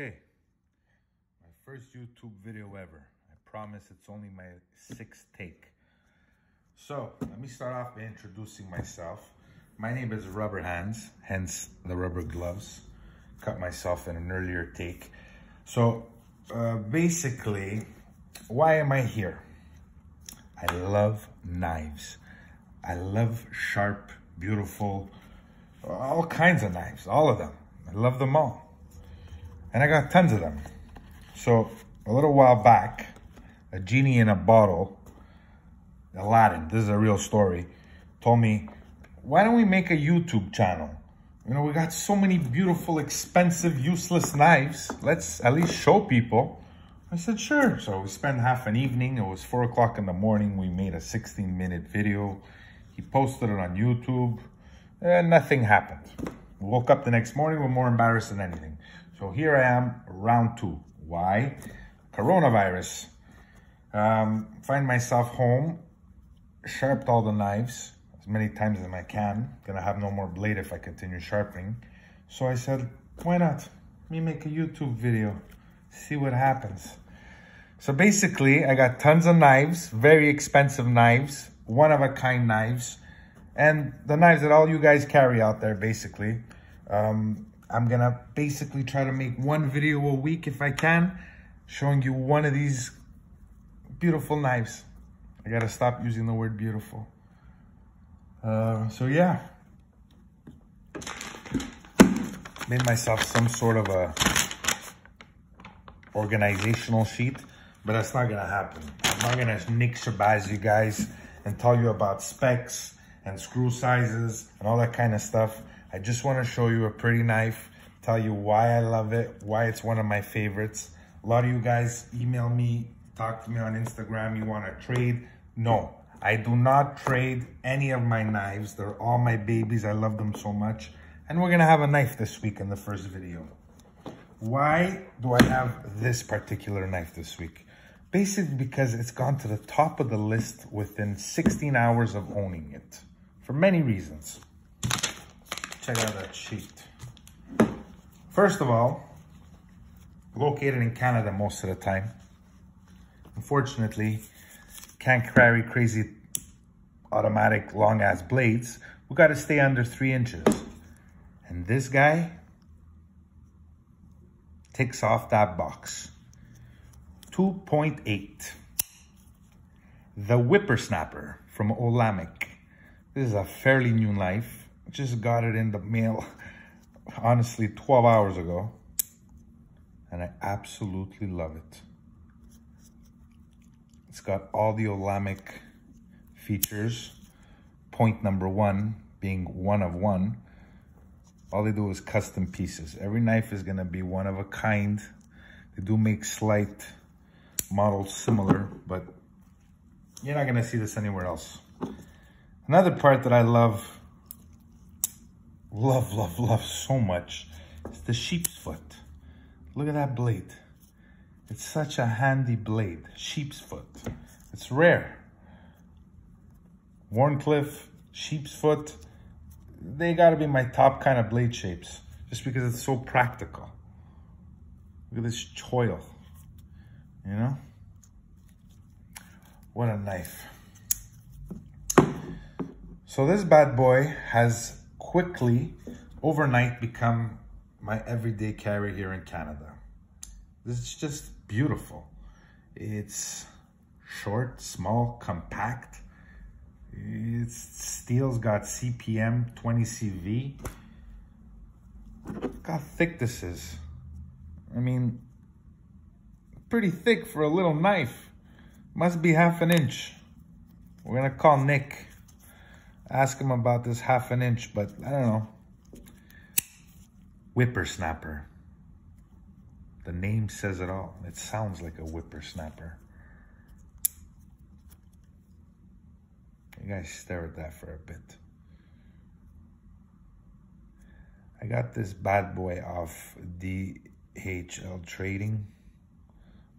Okay, my first YouTube video ever. I promise it's only my sixth take. So, let me start off by introducing myself. My name is Rubber Hands, hence the rubber gloves. Cut myself in an earlier take. So, uh, basically, why am I here? I love knives. I love sharp, beautiful, all kinds of knives, all of them. I love them all. And I got tons of them. So a little while back, a genie in a bottle, Aladdin, this is a real story, told me, why don't we make a YouTube channel? You know, we got so many beautiful, expensive, useless knives. Let's at least show people. I said, sure. So we spent half an evening. It was four o'clock in the morning. We made a 16 minute video. He posted it on YouTube and nothing happened. Woke up the next morning, we're more embarrassed than anything. So here I am, round two. Why? Coronavirus. Um, find myself home, sharpened all the knives as many times as I can. Gonna have no more blade if I continue sharpening. So I said, why not? Let me make a YouTube video, see what happens. So basically, I got tons of knives, very expensive knives, one-of-a-kind knives, and the knives that all you guys carry out there, basically. Um, I'm gonna basically try to make one video a week if I can, showing you one of these beautiful knives. I gotta stop using the word beautiful. Uh, so yeah, made myself some sort of a organizational sheet, but that's not gonna happen. I'm not gonna Nick Shabazz you guys and tell you about specs and screw sizes and all that kind of stuff. I just want to show you a pretty knife, tell you why I love it, why it's one of my favorites. A lot of you guys email me, talk to me on Instagram, you want to trade. No, I do not trade any of my knives. They're all my babies. I love them so much. And we're going to have a knife this week in the first video. Why do I have this particular knife this week? Basically because it's gone to the top of the list within 16 hours of owning it. For many reasons. Check out that sheet. First of all, located in Canada most of the time. Unfortunately, can't carry crazy automatic long ass blades. We got to stay under three inches. And this guy ticks off that box. 2.8. The Whippersnapper from Olamic. This is a fairly new knife just got it in the mail, honestly, 12 hours ago. And I absolutely love it. It's got all the Olamic features. Point number one being one of one. All they do is custom pieces. Every knife is gonna be one of a kind. They do make slight models similar, but you're not gonna see this anywhere else. Another part that I love love, love, love so much is the sheep's foot. Look at that blade. It's such a handy blade, sheep's foot. It's rare. Wharncliffe, sheep's foot, they gotta be my top kind of blade shapes just because it's so practical. Look at this choil, you know? What a knife. So this bad boy has quickly, overnight, become my everyday carry here in Canada. This is just beautiful. It's short, small, compact. It's steel's got CPM 20 CV. Look how thick this is. I mean, pretty thick for a little knife. Must be half an inch. We're gonna call Nick ask him about this half an inch, but I don't know. Whippersnapper. The name says it all. It sounds like a whippersnapper. You guys stare at that for a bit. I got this bad boy off DLT Trading.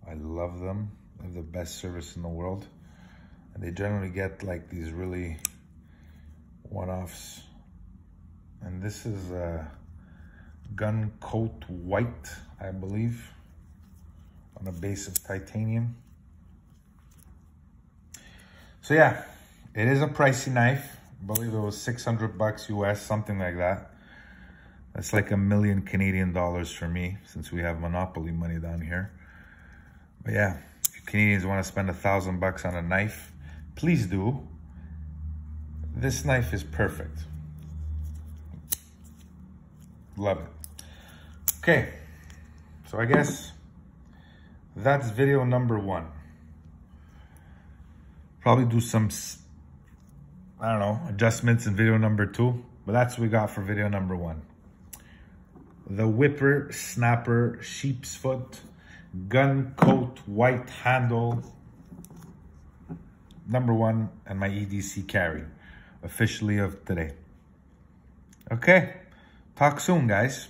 I love them. They have the best service in the world. And they generally get like these really one-offs. And this is a Gunkote white. I believe, on a base of titanium. So yeah, it is a pricey knife. I believe it was 600 bucks US, something like that. That's like a million Canadian dollars for me since we have monopoly money down here. But yeah, if Canadians want to spend a thousand bucks on a knife, please do. This knife is perfect. Love it. Okay, so I guess that's video number one. Probably do some, I don't know, adjustments in video number two, but that's what we got for video number one. The Whipper Snapper Sheep's Foot Gunkote White Handle number one and my EDC carry officially of today. Okay, talk soon guys.